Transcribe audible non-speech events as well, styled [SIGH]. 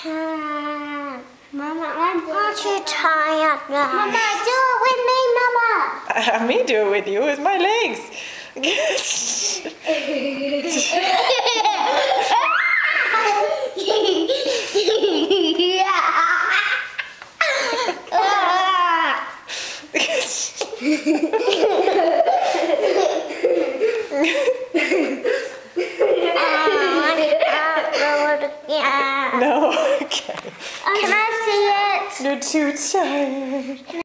can't. Mama, I'm not too tired now. Mama, do it with me, Mama. [LAUGHS] me do it with you with my legs. [LAUGHS] [LAUGHS] no, [LAUGHS] okay. Can I see it? You're too tired.